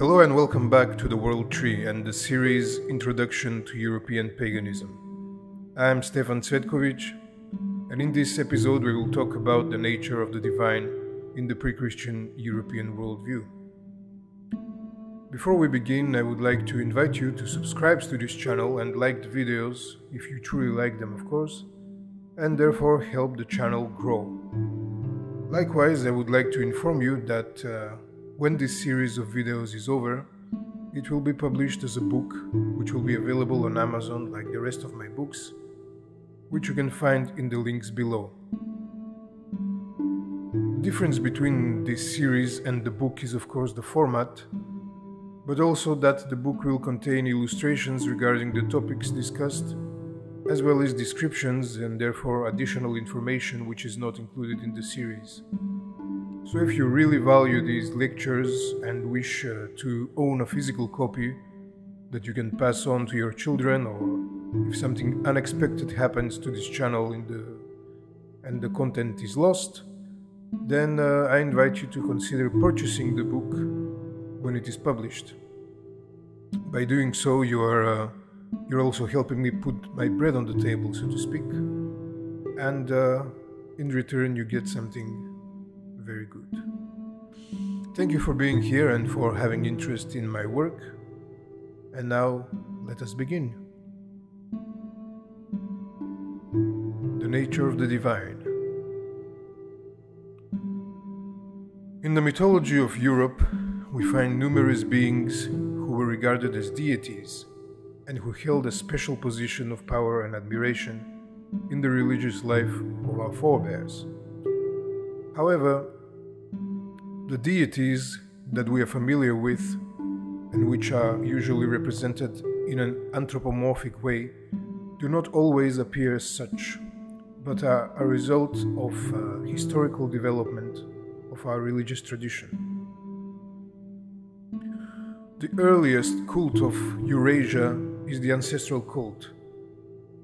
Hello and welcome back to the World Tree and the series Introduction to European Paganism. I am Stefan Cvetkovic, and in this episode we will talk about the nature of the divine in the pre Christian European worldview. Before we begin, I would like to invite you to subscribe to this channel and like the videos, if you truly like them, of course, and therefore help the channel grow. Likewise, I would like to inform you that uh, when this series of videos is over, it will be published as a book, which will be available on Amazon like the rest of my books, which you can find in the links below. The difference between this series and the book is, of course, the format, but also that the book will contain illustrations regarding the topics discussed, as well as descriptions and therefore additional information which is not included in the series. So, if you really value these lectures and wish uh, to own a physical copy that you can pass on to your children, or if something unexpected happens to this channel in the and the content is lost, then uh, I invite you to consider purchasing the book when it is published. By doing so, you are uh, you're also helping me put my bread on the table, so to speak, and uh, in return, you get something very good. Thank you for being here and for having interest in my work. And now, let us begin. The nature of the divine. In the mythology of Europe, we find numerous beings who were regarded as deities and who held a special position of power and admiration in the religious life of our forebears. However, the deities that we are familiar with and which are usually represented in an anthropomorphic way do not always appear as such, but are a result of uh, historical development of our religious tradition. The earliest cult of Eurasia is the ancestral cult,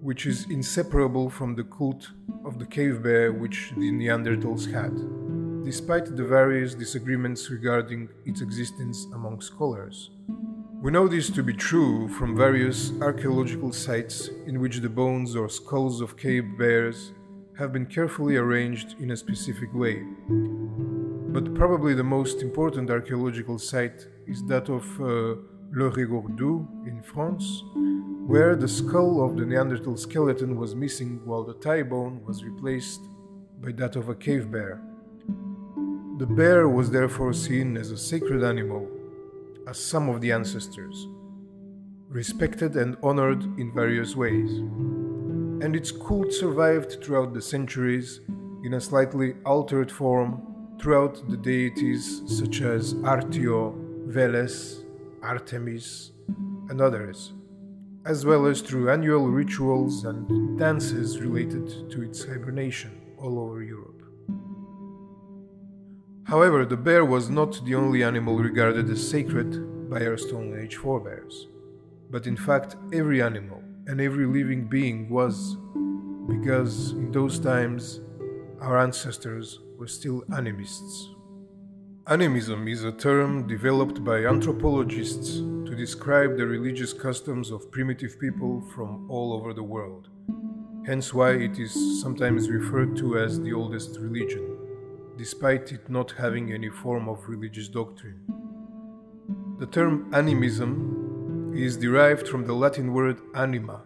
which is inseparable from the cult of the cave bear which the Neanderthals had despite the various disagreements regarding its existence among scholars. We know this to be true from various archaeological sites in which the bones or skulls of cave bears have been carefully arranged in a specific way. But probably the most important archaeological site is that of uh, Le Regourdou in France, where the skull of the Neanderthal skeleton was missing while the thigh bone was replaced by that of a cave bear. The bear was therefore seen as a sacred animal, as some of the ancestors, respected and honored in various ways. And its cult survived throughout the centuries in a slightly altered form throughout the deities such as Artio, Veles, Artemis, and others, as well as through annual rituals and dances related to its hibernation all over Europe. However, the bear was not the only animal regarded as sacred by our Stone Age forebears, but in fact, every animal and every living being was, because in those times our ancestors were still animists. Animism is a term developed by anthropologists to describe the religious customs of primitive people from all over the world, hence, why it is sometimes referred to as the oldest religion despite it not having any form of religious doctrine. The term animism is derived from the Latin word anima,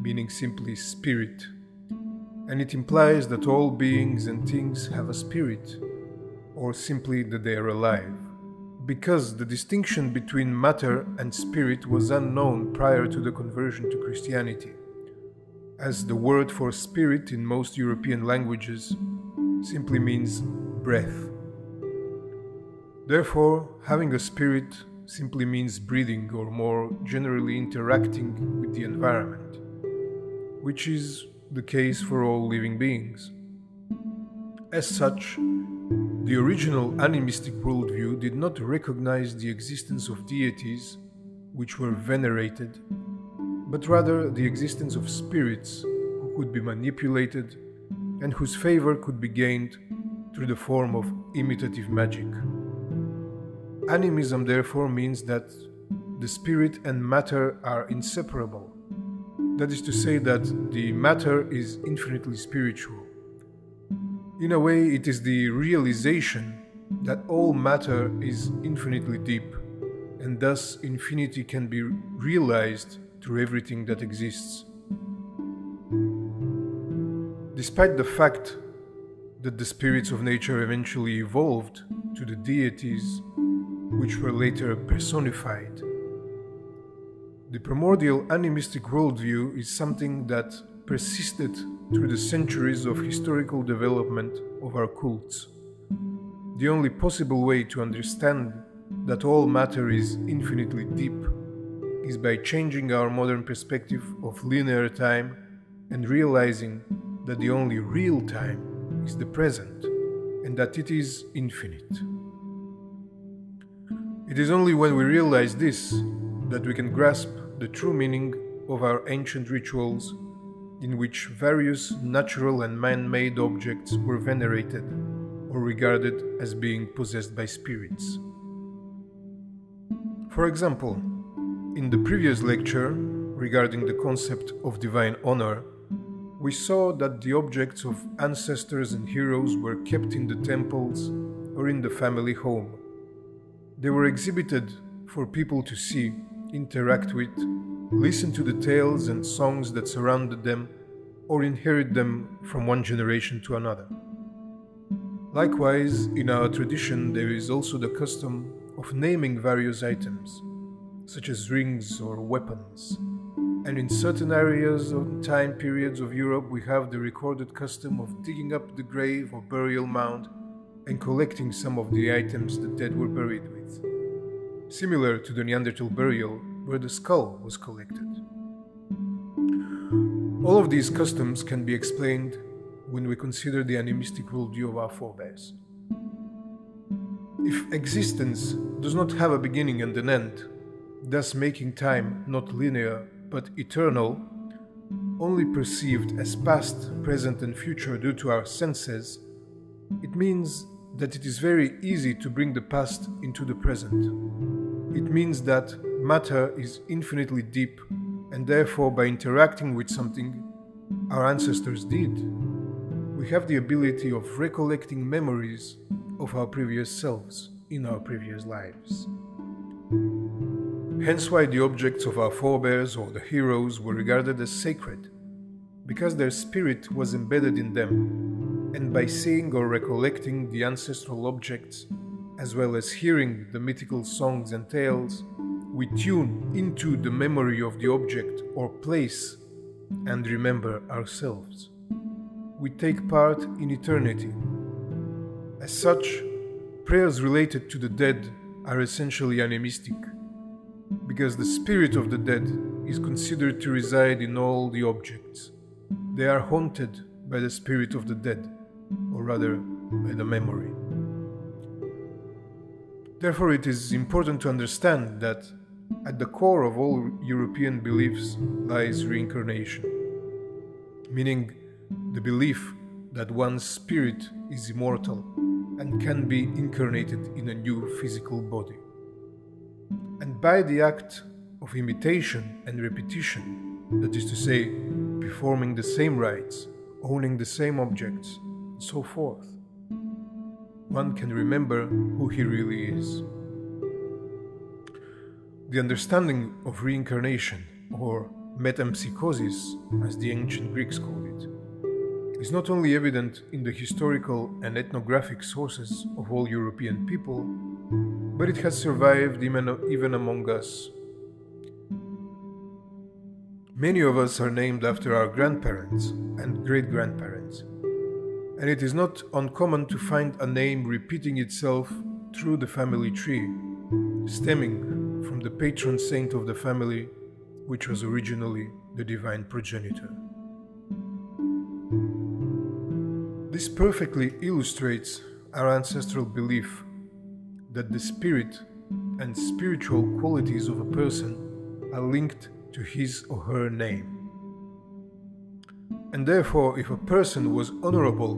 meaning simply spirit, and it implies that all beings and things have a spirit, or simply that they are alive. Because the distinction between matter and spirit was unknown prior to the conversion to Christianity, as the word for spirit in most European languages simply means breath. Therefore, having a spirit simply means breathing or more generally interacting with the environment, which is the case for all living beings. As such, the original animistic worldview did not recognize the existence of deities which were venerated, but rather the existence of spirits who could be manipulated and whose favor could be gained through the form of imitative magic. Animism therefore means that the spirit and matter are inseparable. That is to say, that the matter is infinitely spiritual. In a way, it is the realization that all matter is infinitely deep, and thus infinity can be realized through everything that exists. Despite the fact that the spirits of nature eventually evolved to the deities which were later personified, the primordial animistic worldview is something that persisted through the centuries of historical development of our cults. The only possible way to understand that all matter is infinitely deep is by changing our modern perspective of linear time and realizing that the only real time is the present and that it is infinite. It is only when we realize this that we can grasp the true meaning of our ancient rituals in which various natural and man made objects were venerated or regarded as being possessed by spirits. For example, in the previous lecture regarding the concept of divine honor, we saw that the objects of ancestors and heroes were kept in the temples or in the family home. They were exhibited for people to see, interact with, listen to the tales and songs that surrounded them, or inherit them from one generation to another. Likewise, in our tradition, there is also the custom of naming various items, such as rings or weapons. And in certain areas or time periods of Europe, we have the recorded custom of digging up the grave or burial mound and collecting some of the items the dead were buried with, similar to the Neanderthal burial where the skull was collected. All of these customs can be explained when we consider the animistic worldview of our forebears. If existence does not have a beginning and an end, thus making time not linear but eternal, only perceived as past, present, and future due to our senses, it means that it is very easy to bring the past into the present. It means that matter is infinitely deep, and therefore, by interacting with something our ancestors did, we have the ability of recollecting memories of our previous selves in our previous lives. Hence, why the objects of our forebears or the heroes were regarded as sacred, because their spirit was embedded in them, and by seeing or recollecting the ancestral objects, as well as hearing the mythical songs and tales, we tune into the memory of the object or place and remember ourselves. We take part in eternity. As such, prayers related to the dead are essentially animistic, because the spirit of the dead is considered to reside in all the objects. They are haunted by the spirit of the dead, or rather, by the memory. Therefore, it is important to understand that at the core of all European beliefs lies reincarnation, meaning the belief that one's spirit is immortal and can be incarnated in a new physical body. And by the act of imitation and repetition, that is to say, performing the same rites, owning the same objects, and so forth, one can remember who he really is. The understanding of reincarnation, or metempsychosis, as the ancient Greeks called it, is not only evident in the historical and ethnographic sources of all European people, but it has survived even, even among us. Many of us are named after our grandparents and great grandparents, and it is not uncommon to find a name repeating itself through the family tree, stemming from the patron saint of the family, which was originally the divine progenitor. This perfectly illustrates our ancestral belief that the spirit and spiritual qualities of a person are linked to his or her name. And therefore, if a person was honorable,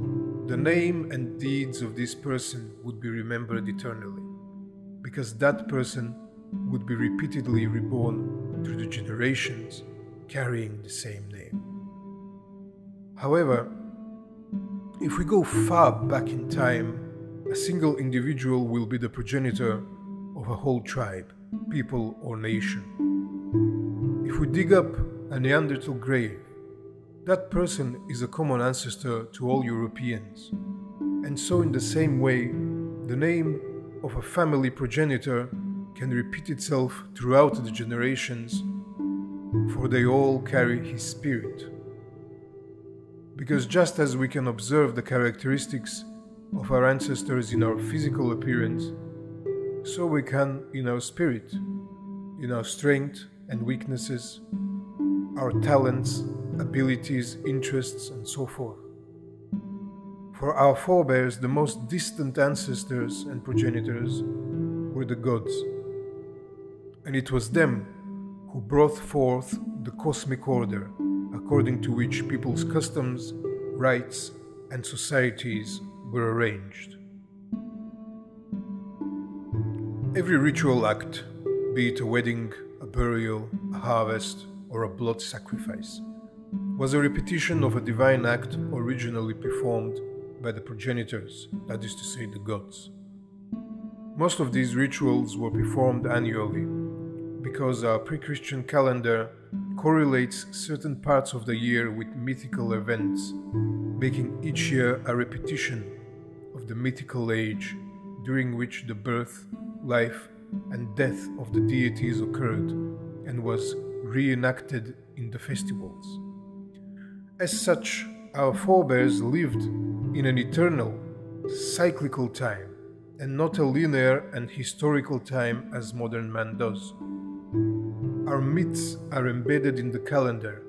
the name and deeds of this person would be remembered eternally because that person would be repeatedly reborn through the generations carrying the same name. However, if we go far back in time, a single individual will be the progenitor of a whole tribe, people, or nation. If we dig up a Neanderthal grave, that person is a common ancestor to all Europeans. And so, in the same way, the name of a family progenitor can repeat itself throughout the generations, for they all carry his spirit. Because just as we can observe the characteristics of our ancestors in our physical appearance, so we can in our spirit, in our strength and weaknesses, our talents, abilities, interests, and so forth. For our forebears, the most distant ancestors and progenitors were the gods, and it was them who brought forth the cosmic order, according to which people's customs, rights, and societies were arranged. Every ritual act, be it a wedding, a burial, a harvest, or a blood sacrifice, was a repetition of a divine act originally performed by the progenitors, that is to say, the gods. Most of these rituals were performed annually because our pre Christian calendar correlates certain parts of the year with mythical events, making each year a repetition the mythical age during which the birth, life, and death of the deities occurred and was reenacted in the festivals. As such, our forebears lived in an eternal, cyclical time and not a linear and historical time as modern man does. Our myths are embedded in the calendar,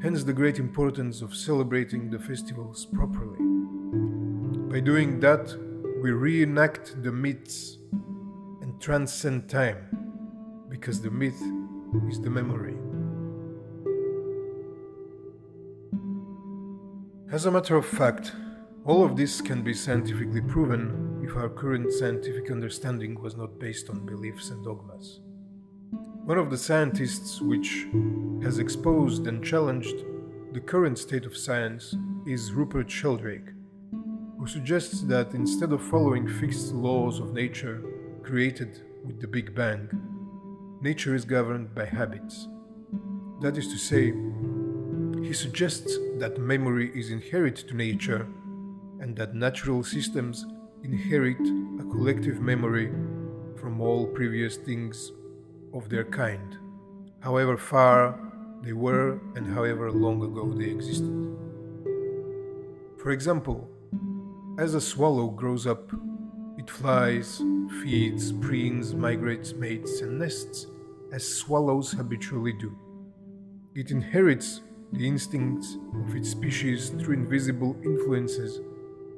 hence the great importance of celebrating the festivals properly. By doing that, we reenact the myths and transcend time, because the myth is the memory. As a matter of fact, all of this can be scientifically proven if our current scientific understanding was not based on beliefs and dogmas. One of the scientists which has exposed and challenged the current state of science is Rupert Sheldrake who suggests that instead of following fixed laws of nature created with the Big Bang, nature is governed by habits. That is to say, he suggests that memory is inherent to nature and that natural systems inherit a collective memory from all previous things of their kind, however far they were and however long ago they existed. For example, as a swallow grows up, it flies, feeds, preens, migrates, mates, and nests, as swallows habitually do. It inherits the instincts of its species through invisible influences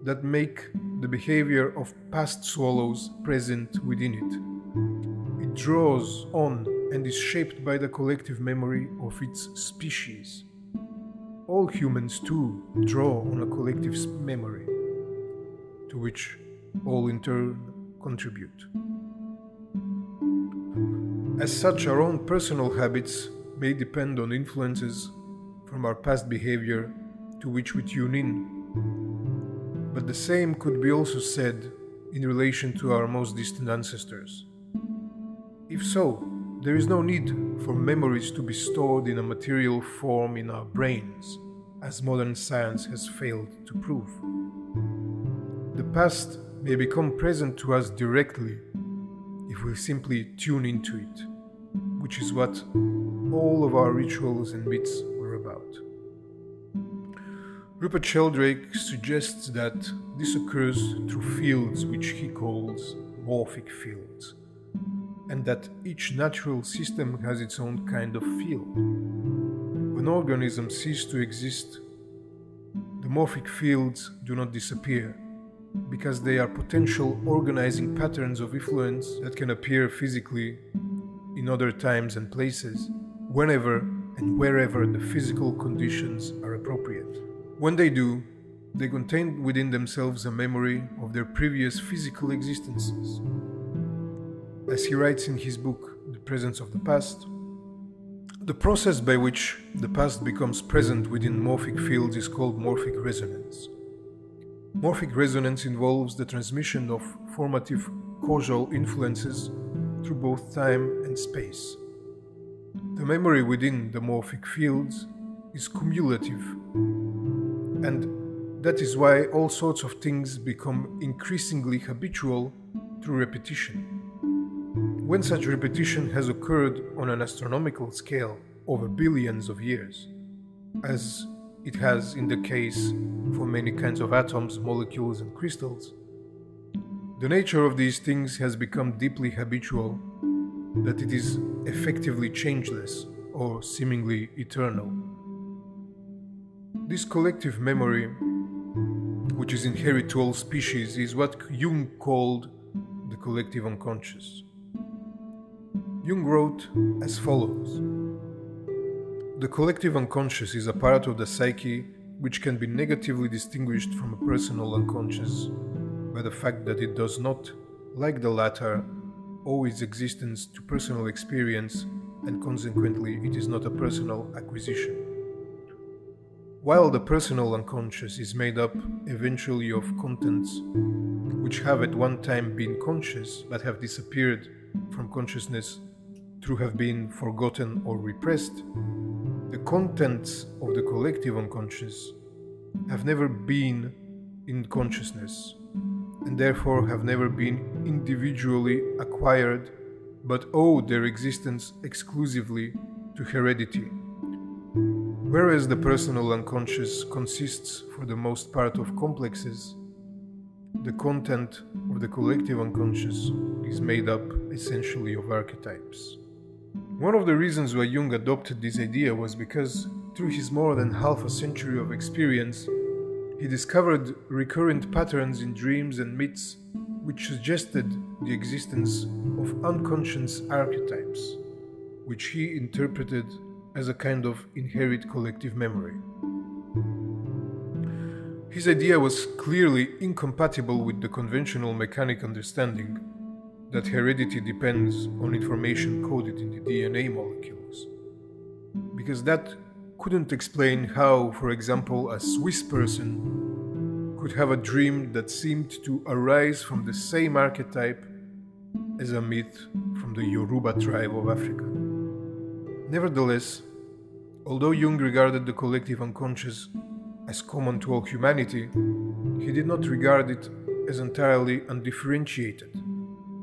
that make the behavior of past swallows present within it. It draws on and is shaped by the collective memory of its species. All humans, too, draw on a collective memory which all in turn contribute. As such, our own personal habits may depend on influences from our past behavior to which we tune in. But the same could be also said in relation to our most distant ancestors. If so, there is no need for memories to be stored in a material form in our brains, as modern science has failed to prove. Past may become present to us directly if we simply tune into it, which is what all of our rituals and myths were about. Rupert Sheldrake suggests that this occurs through fields which he calls morphic fields, and that each natural system has its own kind of field. When organisms cease to exist, the morphic fields do not disappear because they are potential organizing patterns of influence that can appear physically in other times and places, whenever and wherever the physical conditions are appropriate. When they do, they contain within themselves a memory of their previous physical existences. as he writes in his book, The Presence of the Past, the process by which the past becomes present within morphic fields is called morphic resonance. Morphic resonance involves the transmission of formative causal influences through both time and space. The memory within the morphic fields is cumulative, and that is why all sorts of things become increasingly habitual through repetition. When such repetition has occurred on an astronomical scale over billions of years, as it has in the case for many kinds of atoms, molecules, and crystals, the nature of these things has become deeply habitual, that it is effectively changeless or seemingly eternal. This collective memory, which is inherent to all species, is what Jung called the collective unconscious. Jung wrote as follows The collective unconscious is a part of the psyche which can be negatively distinguished from a personal unconscious by the fact that it does not, like the latter, owe its existence to personal experience and consequently it is not a personal acquisition. While the personal unconscious is made up eventually of contents which have at one time been conscious but have disappeared from consciousness through have been forgotten or repressed, the contents of the collective unconscious have never been in consciousness and therefore have never been individually acquired but owe their existence exclusively to heredity. Whereas the personal unconscious consists for the most part of complexes, the content of the collective unconscious is made up essentially of archetypes. One of the reasons why Jung adopted this idea was because, through his more than half a century of experience, he discovered recurrent patterns in dreams and myths which suggested the existence of unconscious archetypes, which he interpreted as a kind of inherent collective memory. His idea was clearly incompatible with the conventional mechanic understanding that heredity depends on information coded in the DNA molecules. Because that couldn't explain how, for example, a Swiss person could have a dream that seemed to arise from the same archetype as a myth from the Yoruba tribe of Africa. Nevertheless, although Jung regarded the collective unconscious as common to all humanity, he did not regard it as entirely undifferentiated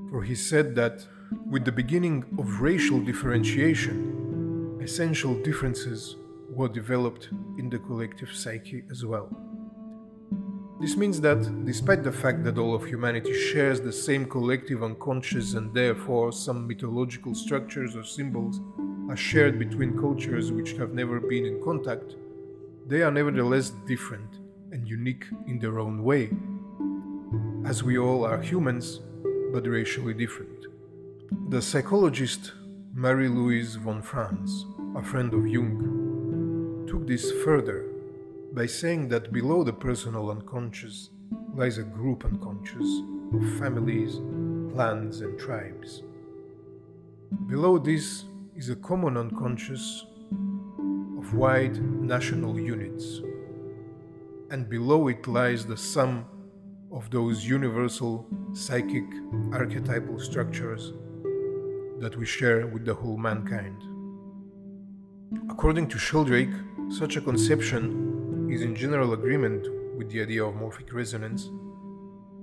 for he said that with the beginning of racial differentiation, essential differences were developed in the collective psyche as well. This means that, despite the fact that all of humanity shares the same collective unconscious and therefore some mythological structures or symbols are shared between cultures which have never been in contact, they are nevertheless different and unique in their own way. As we all are humans, but racially different. The psychologist Marie Louise von Franz, a friend of Jung, took this further by saying that below the personal unconscious lies a group unconscious of families, clans, and tribes. Below this is a common unconscious of wide national units, and below it lies the sum of those universal psychic archetypal structures that we share with the whole mankind. According to Sheldrake, such a conception is in general agreement with the idea of morphic resonance,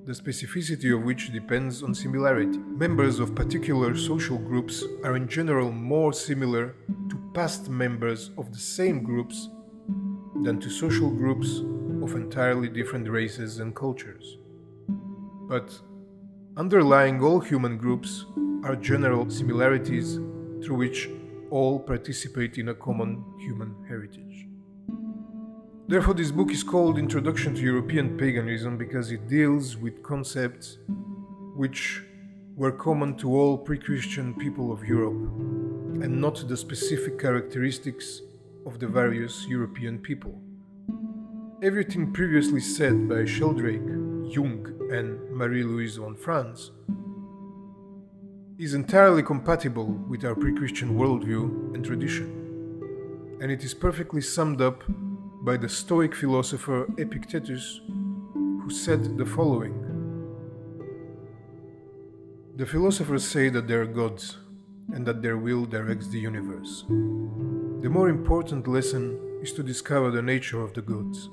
the specificity of which depends on similarity. Members of particular social groups are in general more similar to past members of the same groups than to social groups of entirely different races and cultures. But underlying all human groups are general similarities through which all participate in a common human heritage. Therefore, this book is called Introduction to European Paganism because it deals with concepts which were common to all pre Christian people of Europe and not the specific characteristics of the various European people. Everything previously said by Sheldrake, Jung, and Marie Louise von Franz is entirely compatible with our pre Christian worldview and tradition and it is perfectly summed up by the Stoic philosopher Epictetus, who said the following The philosophers say that they are gods and that their will directs the universe. The more important lesson is to discover the nature of the gods.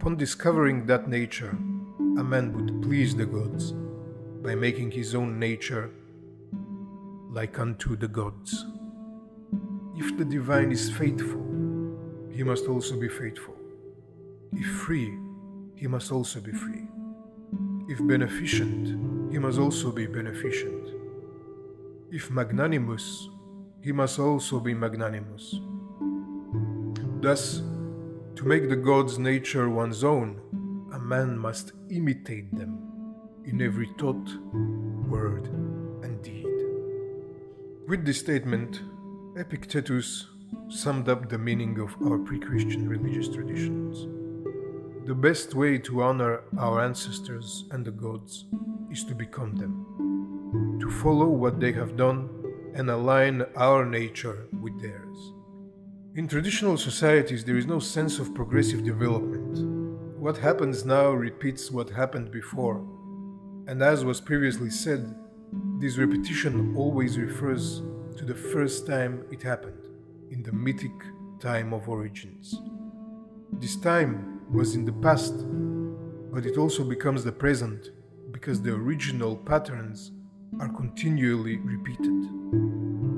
Upon discovering that nature, a man would please the gods by making his own nature like unto the gods. If the divine is faithful, he must also be faithful. If free, he must also be free. If beneficent, he must also be beneficent. If magnanimous, he must also be magnanimous. Thus, to make the God's nature one's own, a man must imitate them in every thought, word, and deed. With this statement, Epictetus summed up the meaning of our pre Christian religious traditions. The best way to honor our ancestors and the gods is to become them, to follow what they have done and align our nature with theirs. In traditional societies, there is no sense of progressive development. What happens now repeats what happened before, and as was previously said, this repetition always refers to the first time it happened, in the mythic time of origins. This time was in the past, but it also becomes the present because the original patterns are continually repeated.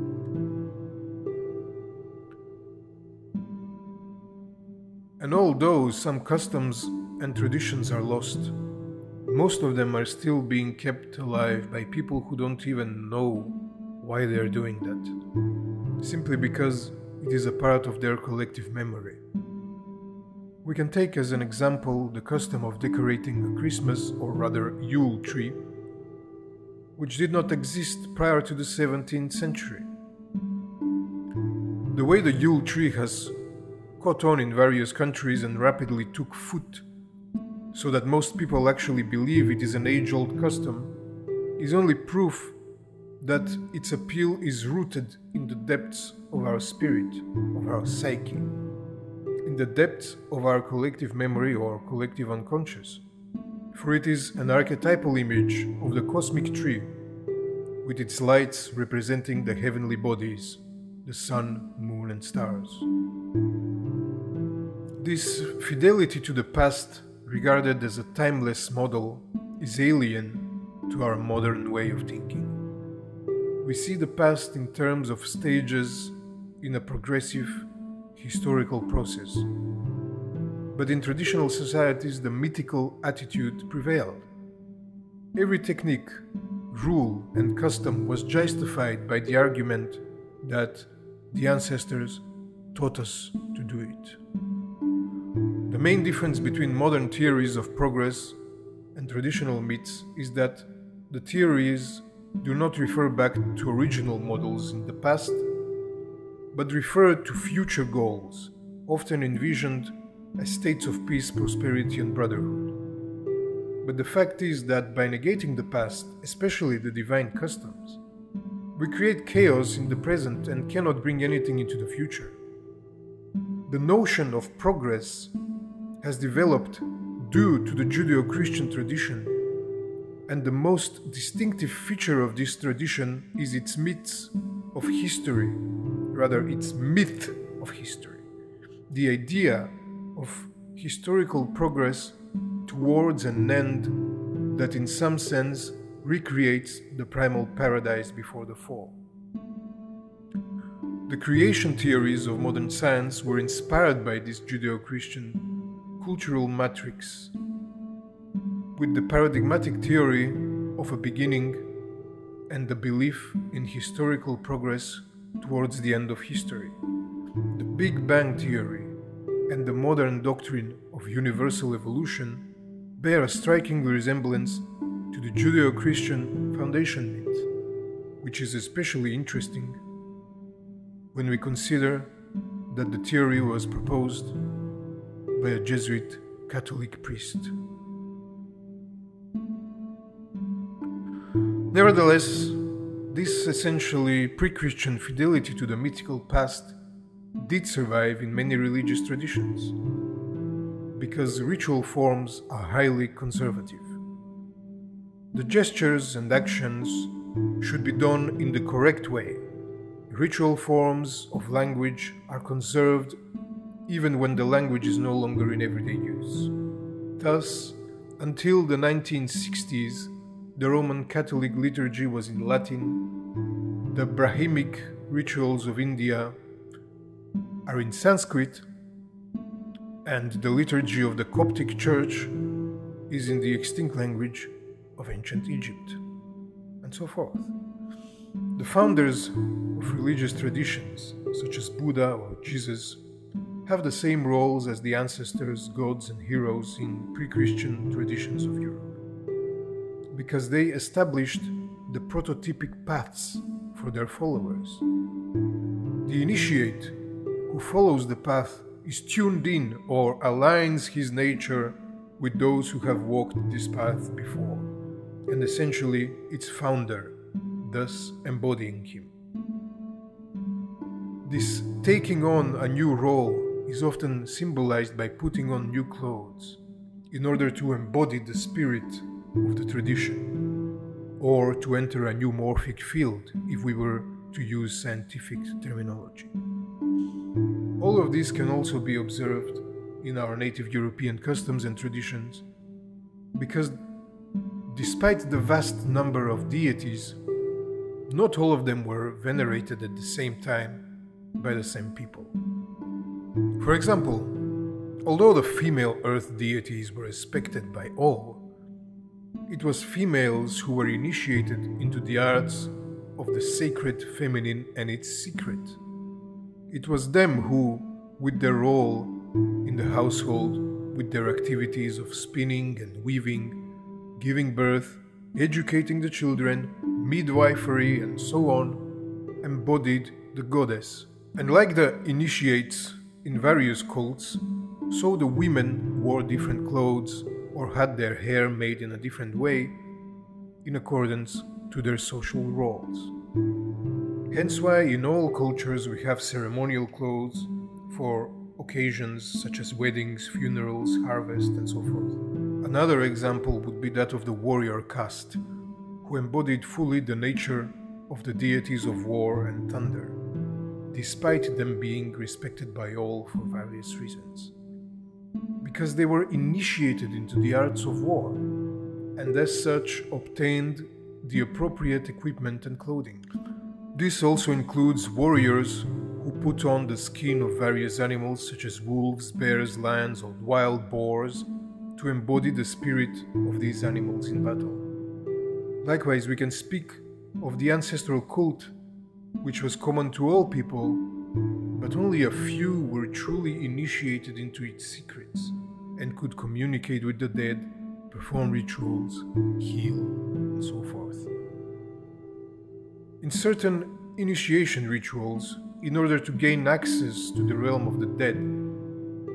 And although some customs and traditions are lost, most of them are still being kept alive by people who don't even know why they are doing that. Simply because it is a part of their collective memory. We can take as an example the custom of decorating a Christmas or rather Yule tree, which did not exist prior to the 17th century. The way the Yule tree has caught on in various countries and rapidly took foot, so that most people actually believe it is an age old custom, is only proof that its appeal is rooted in the depths of our spirit, of our psyche, in the depths of our collective memory or collective unconscious. For it is an archetypal image of the cosmic tree, with its lights representing the heavenly bodies, the sun, moon, and stars. This fidelity to the past, regarded as a timeless model, is alien to our modern way of thinking. We see the past in terms of stages in a progressive historical process. But in traditional societies, the mythical attitude prevailed. Every technique, rule, and custom was justified by the argument that the ancestors taught us to do it. The main difference between modern theories of progress and traditional myths is that the theories do not refer back to original models in the past, but refer to future goals, often envisioned as states of peace, prosperity, and brotherhood. But the fact is that by negating the past, especially the divine customs, we create chaos in the present and cannot bring anything into the future. The notion of progress has developed due to the Judeo Christian tradition and the most distinctive feature of this tradition is its myths of history, rather, its myth of history. The idea of historical progress towards an end that, in some sense, recreates the primal paradise before the fall. The creation theories of modern science were inspired by this Judeo Christian cultural matrix with the paradigmatic theory of a beginning and the belief in historical progress towards the end of history. The Big Bang theory and the modern doctrine of universal evolution bear a striking resemblance to the Judeo Christian foundation myth, which is especially interesting when we consider that the theory was proposed by a Jesuit Catholic priest. Nevertheless, This essentially pre Christian fidelity to the mythical past did survive in many religious traditions because ritual forms are highly conservative. The gestures and actions should be done in the correct way. Ritual forms of language are conserved even when the language is no longer in everyday use. Thus, until the 1960s, the Roman Catholic liturgy was in Latin, the Brahmic rituals of India are in Sanskrit, and the liturgy of the Coptic Church is in the extinct language of ancient Egypt, and so forth. The founders of religious traditions, such as Buddha or Jesus, have the same roles as the ancestors, gods, and heroes in pre Christian traditions of Europe, because they established the prototypic paths for their followers. The initiate who follows the path is tuned in or aligns his nature with those who have walked this path before, and essentially its founder, thus embodying him. This taking on a new role is often symbolized by putting on new clothes in order to embody the spirit of the tradition, or to enter a new morphic field if we were to use scientific terminology. All of this can also be observed in our native European customs and traditions, because despite the vast number of deities, not all of them were venerated at the same time by the same people. For example, although the female earth deities were respected by all, it was females who were initiated into the arts of the sacred feminine and its secret. It was them who, with their role in the household, with their activities of spinning and weaving, giving birth, educating the children, midwifery, and so on, embodied the goddess. And like the initiates in various cults, so the women wore different clothes or had their hair made in a different way in accordance to their social roles. Hence why in all cultures we have ceremonial clothes for occasions such as weddings, funerals, harvest, and so forth. Another example would be that of the warrior caste, who embodied fully the nature of the deities of war and thunder, despite them being respected by all for various reasons. Because they were initiated into the arts of war, and as such obtained the appropriate equipment and clothing. This also includes warriors who put on the skin of various animals such as wolves, bears, lions, or wild boars to embody the spirit of these animals in battle. Likewise, we can speak of the ancestral cult, which was common to all people, but only a few were truly initiated into its secrets and could communicate with the dead, perform rituals, heal, and so forth. In certain initiation rituals, in order to gain access to the realm of the dead,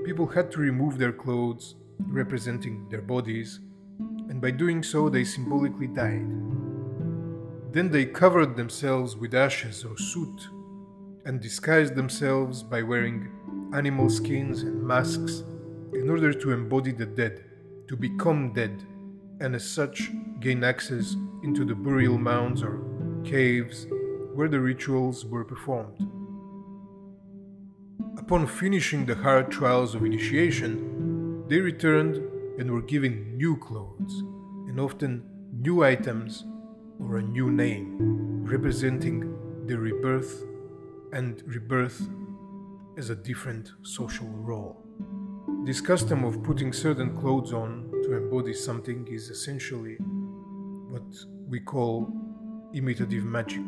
people had to remove their clothes, representing their bodies, and by doing so, they symbolically died. Then they covered themselves with ashes or soot and disguised themselves by wearing animal skins and masks in order to embody the dead, to become dead, and as such gain access into the burial mounds or caves where the rituals were performed. Upon finishing the hard trials of initiation, they returned and were given new clothes, and often new items or a new name, representing the rebirth and rebirth as a different social role. This custom of putting certain clothes on to embody something is essentially what we call imitative magic.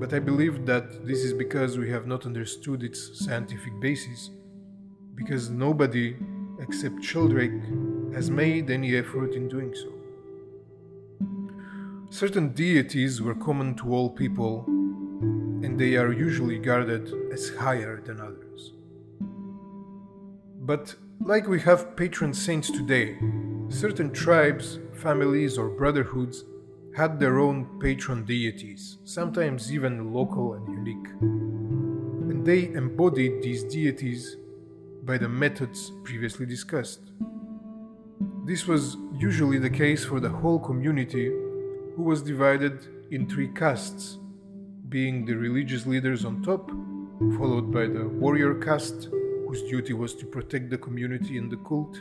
But I believe that this is because we have not understood its scientific basis, because nobody except Sheldrake has made any effort in doing so. Certain deities were common to all people, and they are usually guarded as higher than others. But like we have patron saints today, certain tribes, families, or brotherhoods had their own patron deities, sometimes even local and unique. And they embodied these deities by the methods previously discussed. This was usually the case for the whole community, who was divided in three castes, being the religious leaders on top, followed by the warrior caste, whose duty was to protect the community and the cult,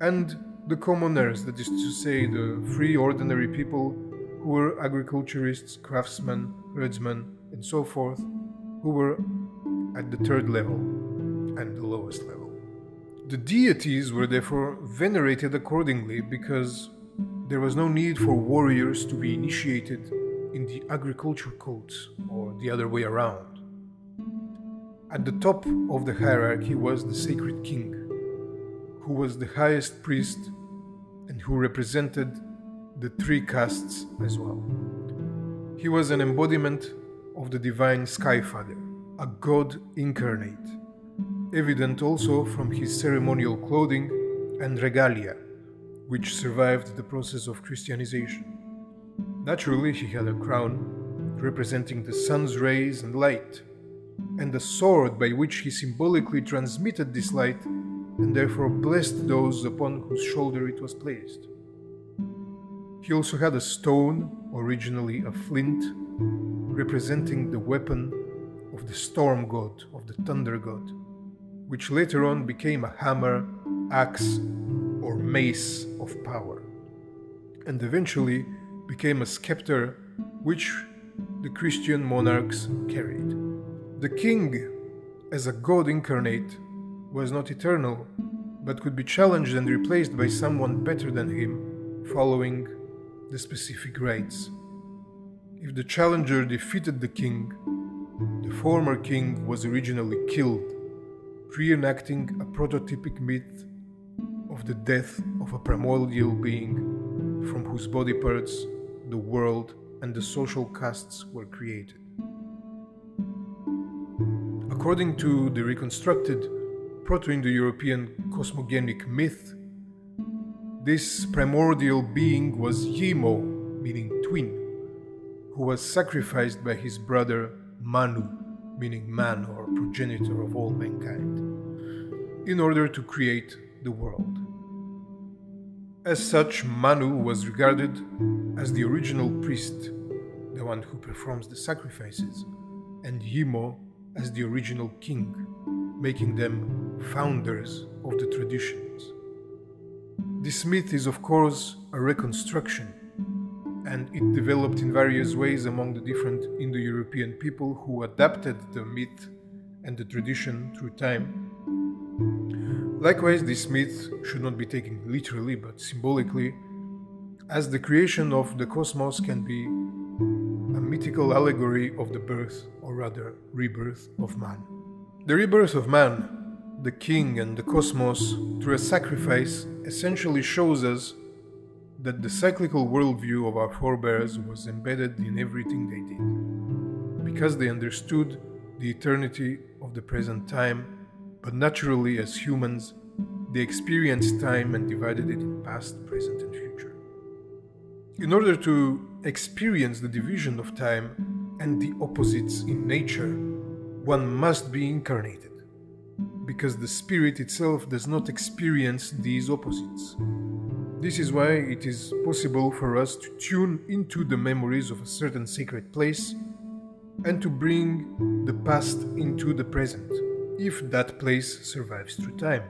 and the commoners, that is to say, the free ordinary people who were agriculturists, craftsmen, herdsmen, and so forth, who were at the third level and the lowest level. The deities were therefore venerated accordingly because there was no need for warriors to be initiated in the agriculture cults or the other way around. At the top of the hierarchy was the sacred king, who was the highest priest and who represented the three castes as well. He was an embodiment of the divine Sky Father, a god incarnate, evident also from his ceremonial clothing and regalia, which survived the process of Christianization. Naturally, he had a crown representing the sun's rays and light, and a sword by which he symbolically transmitted this light and therefore blessed those upon whose shoulder it was placed. He also had a stone, originally a flint, representing the weapon of the storm god, of the thunder god, which later on became a hammer, axe, or mace of power, and eventually became a scepter which the Christian monarchs carried. The king, as a god incarnate, was not eternal, but could be challenged and replaced by someone better than him, following the specific rites. If the challenger defeated the king, the former king was originally killed, reenacting a prototypic myth of the death of a primordial being from whose body parts the world and the social castes were created. According to the reconstructed Proto Indo European cosmogonic myth, this primordial being was Yimo, meaning twin, who was sacrificed by his brother Manu, meaning man or progenitor of all mankind, in order to create the world. As such, Manu was regarded as the original priest, the one who performs the sacrifices, and Yimo as the original king, making them founders of the traditions. This myth is, of course, a reconstruction, and it developed in various ways among the different Indo European people who adapted the myth and the tradition through time. Likewise, this myth should not be taken literally but symbolically, as the creation of the cosmos can be a mythical allegory of the birth, or rather, rebirth of man. The rebirth of man the king and the cosmos through a sacrifice essentially shows us that the cyclical worldview of our forebears was embedded in everything they did, because they understood the eternity of the present time, but naturally, as humans, they experienced time and divided it in past, present, and future. In order to experience the division of time and the opposites in nature, one must be incarnated because the spirit itself does not experience these opposites. This is why it is possible for us to tune into the memories of a certain sacred place and to bring the past into the present, if that place survives through time.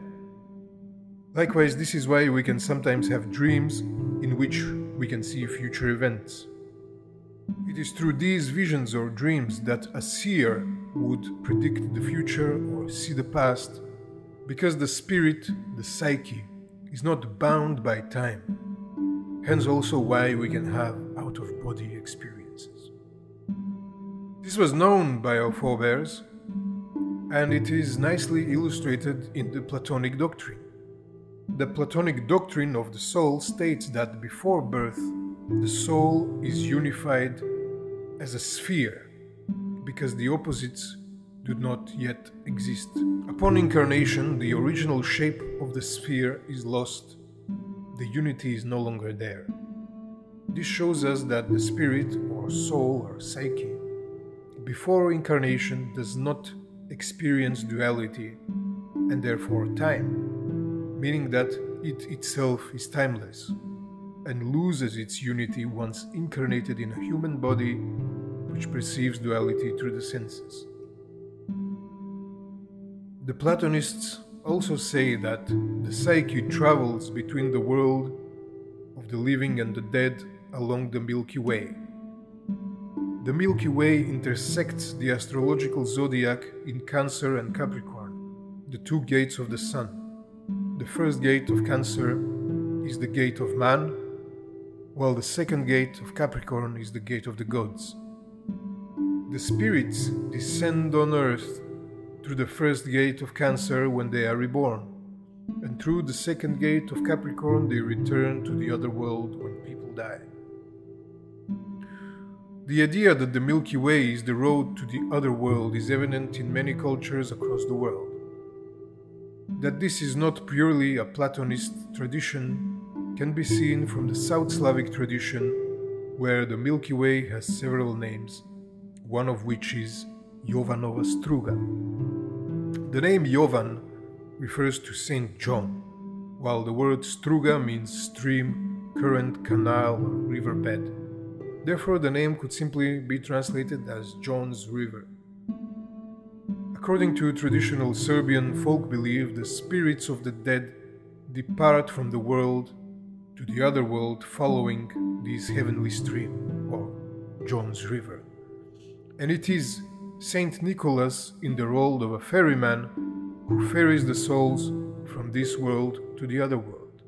Likewise, this is why we can sometimes have dreams in which we can see future events. It is through these visions or dreams that a seer would predict the future or see the past, because the spirit, the psyche, is not bound by time. Hence, also why we can have out of body experiences. This was known by our forebears, and it is nicely illustrated in the Platonic doctrine. The Platonic doctrine of the soul states that before birth, the soul is unified as a sphere because the opposites do not yet exist. Upon incarnation, the original shape of the sphere is lost. The unity is no longer there. this shows us that the spirit or soul or psyche before incarnation does not experience duality and therefore time, meaning that it itself is timeless and loses its unity once incarnated in a human body which perceives duality through the senses. The Platonists also say that the psyche travels between the world of the living and the dead along the Milky Way. The Milky Way intersects the astrological zodiac in Cancer and Capricorn, the two gates of the sun. The first gate of Cancer is the gate of man, while the second gate of Capricorn is the gate of the gods. The spirits descend on earth through the first gate of Cancer when they are reborn, and through the second gate of Capricorn they return to the other world when people die. The idea that the Milky Way is the road to the other world is evident in many cultures across the world. That this is not purely a Platonist tradition can be seen from the South Slavic tradition, where the Milky Way has several names, one of which is Jovanova Struga. The name Jovan refers to Saint John, while the word Struga means stream, current, canal, or riverbed. Therefore, the name could simply be translated as John's River. According to traditional Serbian folk belief, the spirits of the dead depart from the world to the other world following this heavenly stream, or John's River. And it is Saint Nicholas, in the role of a ferryman, who ferries the souls from this world to the other world.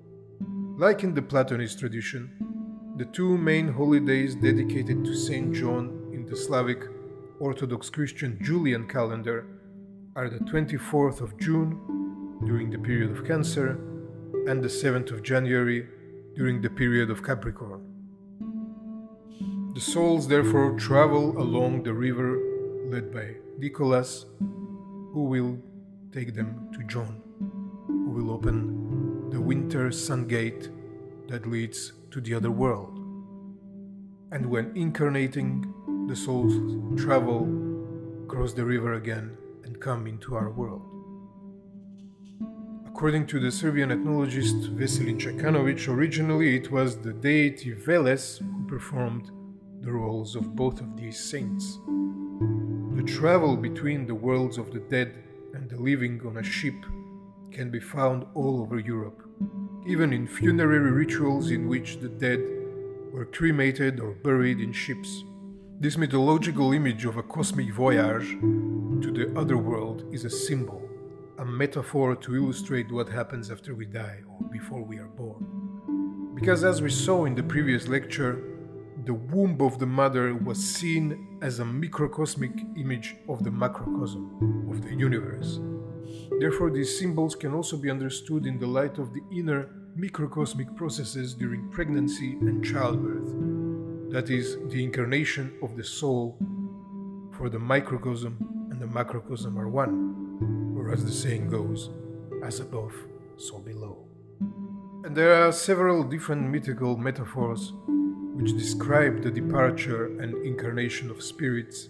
Like in the Platonist tradition, the two main holidays dedicated to Saint John in the Slavic Orthodox Christian Julian calendar are the 24th of June during the period of Cancer and the 7th of January during the period of Capricorn. The souls therefore travel along the river led by Nicholas, who will take them to John, who will open the winter sun gate that leads to the other world. And when incarnating, the souls travel across the river again and come into our world. According to the Serbian ethnologist Veselin Čajkanović, originally it was the deity Veles who performed the roles of both of these saints. The travel between the worlds of the dead and the living on a ship can be found all over Europe, even in funerary rituals in which the dead were cremated or buried in ships. This mythological image of a cosmic voyage to the other world is a symbol a metaphor to illustrate what happens after we die or before we are born. Because, as we saw in the previous lecture, the womb of the mother was seen as a microcosmic image of the macrocosm, of the universe. Therefore, these symbols can also be understood in the light of the inner microcosmic processes during pregnancy and childbirth, that is, the incarnation of the soul, for the microcosm and the macrocosm are one or as the saying goes, as above, so below. And there are several different mythical metaphors which describe the departure and incarnation of spirits,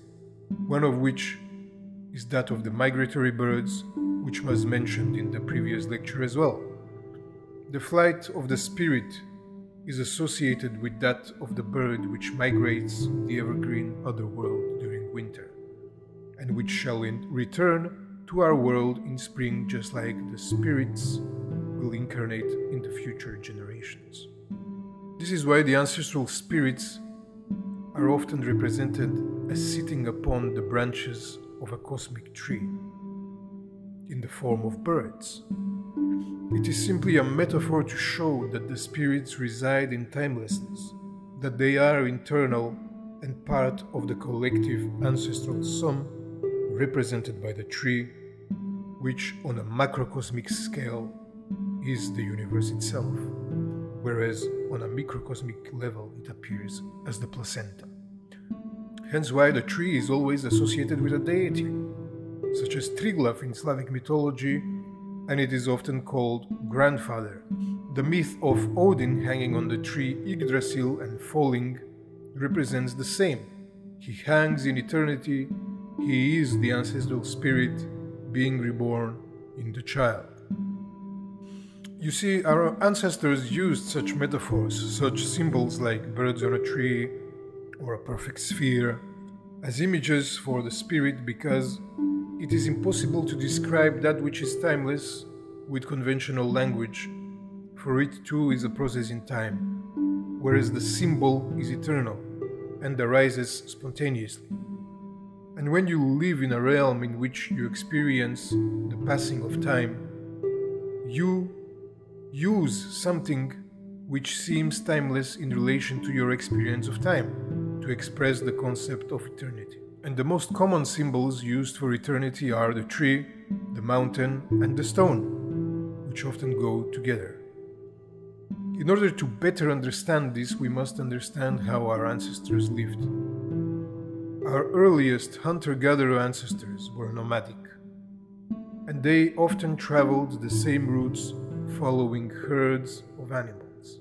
one of which is that of the migratory birds, which was mentioned in the previous lecture as well. The flight of the spirit is associated with that of the bird which migrates the evergreen otherworld during winter, and which shall return to our world in spring, just like the spirits will incarnate in the future generations. This is why the ancestral spirits are often represented as sitting upon the branches of a cosmic tree in the form of birds. It is simply a metaphor to show that the spirits reside in timelessness, that they are internal and part of the collective ancestral sum represented by the tree which on a macrocosmic scale is the universe itself, whereas on a microcosmic level it appears as the placenta. Hence why the tree is always associated with a deity, such as Triglav in Slavic mythology, and it is often called grandfather The myth of Odin hanging on the tree Yggdrasil and falling represents the same. He hangs in eternity, he is the ancestral spirit being reborn in the child. You see, our ancestors used such metaphors, such symbols like birds on a tree or a perfect sphere, as images for the spirit because it is impossible to describe that which is timeless with conventional language, for it too is a process in time, whereas the symbol is eternal and arises spontaneously. And when you live in a realm in which you experience the passing of time, you use something which seems timeless in relation to your experience of time to express the concept of eternity. And the most common symbols used for eternity are the tree, the mountain, and the stone, which often go together. In order to better understand this, we must understand how our ancestors lived. Our earliest hunter gatherer ancestors were nomadic, and they often traveled the same routes following herds of animals.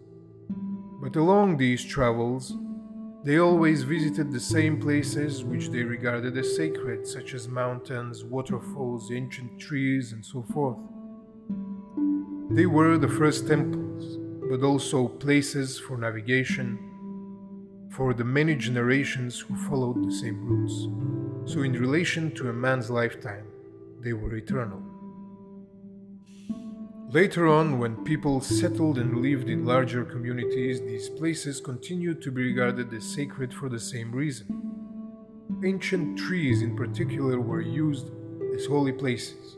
But along these travels, they always visited the same places which they regarded as sacred, such as mountains, waterfalls, ancient trees, and so forth. They were the first temples but also places for navigation for the many generations who followed the same routes. So, in relation to a man's lifetime, they were eternal. Later on, when people settled and lived in larger communities, these places continued to be regarded as sacred for the same reason. Ancient trees, in particular, were used as holy places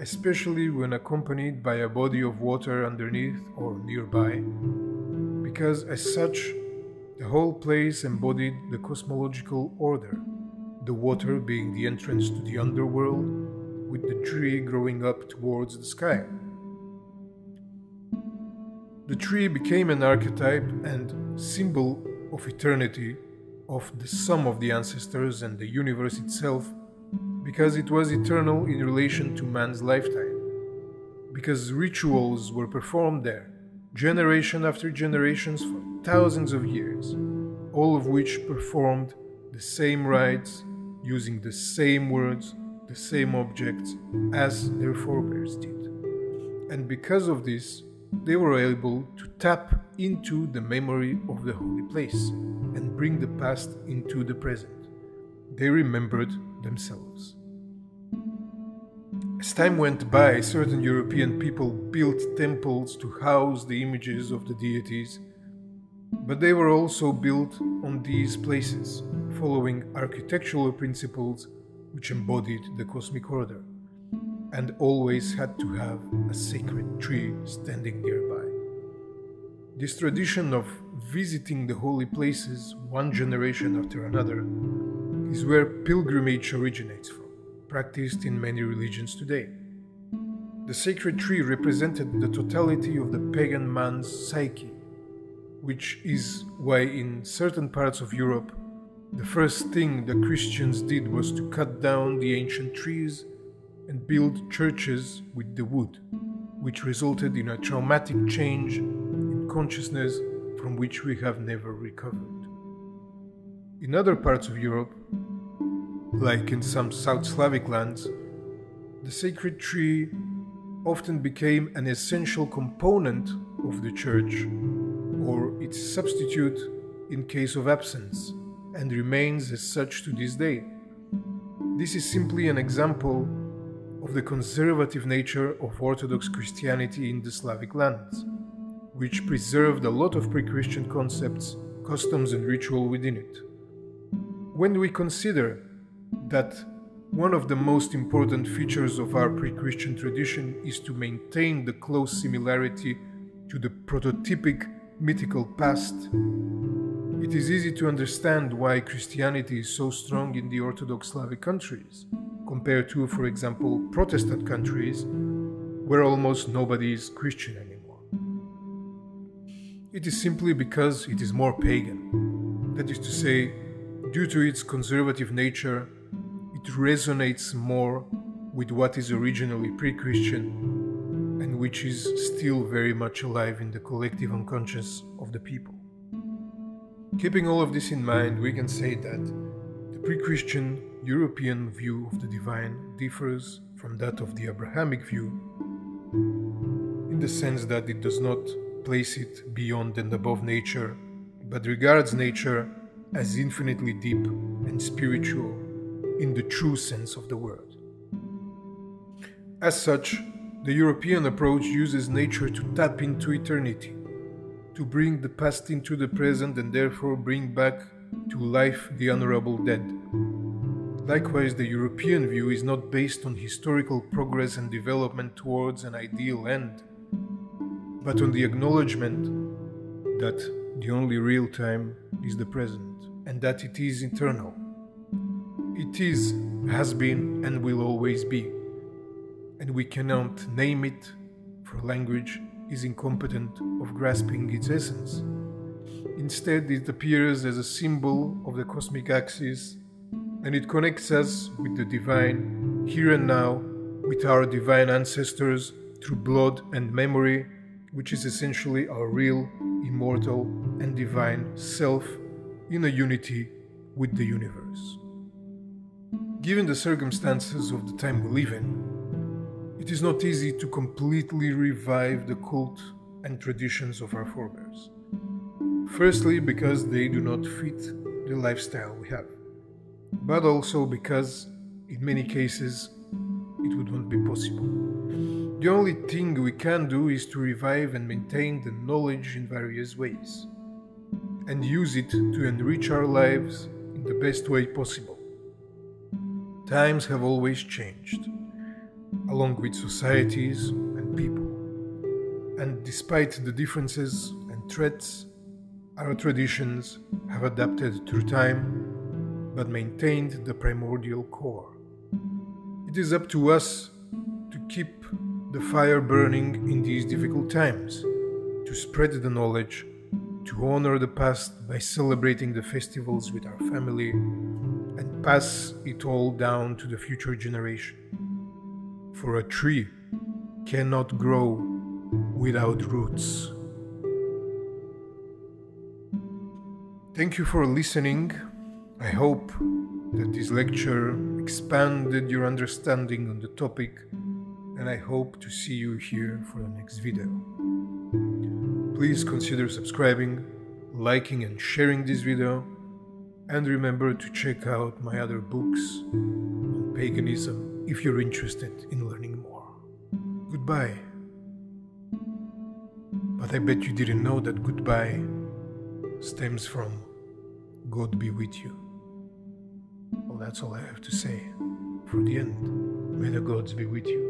especially when accompanied by a body of water underneath or nearby, because as such, the whole place embodied the cosmological order, the water being the entrance to the underworld, with the tree growing up towards the sky. The tree became an archetype and symbol of eternity, of the sum of the ancestors and the universe itself because it was eternal in relation to man's lifetime, because rituals were performed there, generation after generations for thousands of years, all of which performed the same rites, using the same words, the same objects as their forebears did. And because of this, they were able to tap into the memory of the holy place and bring the past into the present. They remembered themselves. As time went by, certain European people built temples to house the images of the deities, but they were also built on these places, following architectural principles which embodied the cosmic order, and always had to have a sacred tree standing nearby. This tradition of visiting the holy places one generation after another is where pilgrimage originates from practiced in many religions today. The sacred tree represented the totality of the pagan man's psyche, which is why in certain parts of Europe, the first thing the Christians did was to cut down the ancient trees and build churches with the wood, which resulted in a traumatic change in consciousness from which we have never recovered. In other parts of Europe, like in some South Slavic lands, the sacred tree often became an essential component of the church or its substitute in case of absence and remains as such to this day. This is simply an example of the conservative nature of Orthodox Christianity in the Slavic lands, which preserved a lot of pre Christian concepts, customs, and ritual within it. When we consider that one of the most important features of our pre Christian tradition is to maintain the close similarity to the prototypic mythical past. It is easy to understand why Christianity is so strong in the Orthodox Slavic countries, compared to, for example, Protestant countries, where almost nobody is Christian anymore. It is simply because it is more pagan. That is to say, due to its conservative nature, it resonates more with what is originally pre Christian and which is still very much alive in the collective unconscious of the people. Keeping all of this in mind, we can say that the pre Christian European view of the divine differs from that of the Abrahamic view in the sense that it does not place it beyond and above nature, but regards nature as infinitely deep and spiritual in the true sense of the word. As such, the European approach uses nature to tap into eternity, to bring the past into the present and therefore bring back to life the honorable dead. Likewise, the European view is not based on historical progress and development towards an ideal end, but on the acknowledgement that the only real time is the present and that it is eternal. It is, has been, and will always be. And we cannot name it, for language is incompetent of grasping its essence. Instead, it appears as a symbol of the cosmic axis and it connects us with the divine here and now, with our divine ancestors through blood and memory which is essentially our real, immortal, and divine self in a unity with the universe. Given the circumstances of the time we live in, it is not easy to completely revive the cult and traditions of our forebears. Firstly, because they do not fit the lifestyle we have, but also because, in many cases, it would not be possible. The only thing we can do is to revive and maintain the knowledge in various ways, and use it to enrich our lives in the best way possible. Times have always changed, along with societies and people. And despite the differences and threats, our traditions have adapted through time but maintained the primordial core. It is up to us to keep the fire burning in these difficult times, to spread the knowledge, to honor the past by celebrating the festivals with our family, and pass it all down to the future generation. For a tree cannot grow without roots. Thank you for listening. I hope that this lecture expanded your understanding on the topic and I hope to see you here for the next video. Please consider subscribing, liking and sharing this video, and remember to check out my other books on paganism if you're interested in learning more. Goodbye. But I bet you didn't know that goodbye stems from God be with you. That's all I have to say. For the end, may the gods be with you.